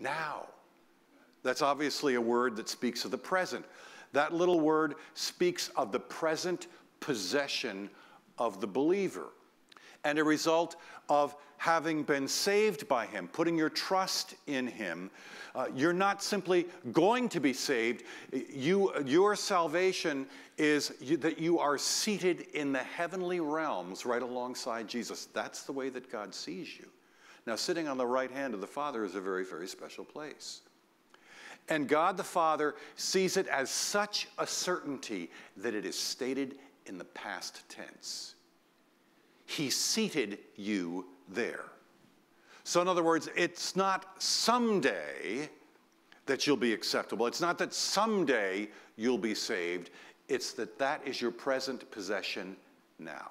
now. That's obviously a word that speaks of the present. That little word speaks of the present possession of the believer and a result of having been saved by Him, putting your trust in Him. Uh, you're not simply going to be saved. You, your salvation is you, that you are seated in the heavenly realms right alongside Jesus. That's the way that God sees you. Now, sitting on the right hand of the Father is a very, very special place. And God the Father sees it as such a certainty that it is stated in the past tense. He seated you there. So, in other words, it's not someday that you'll be acceptable. It's not that someday you'll be saved. It's that that is your present possession now.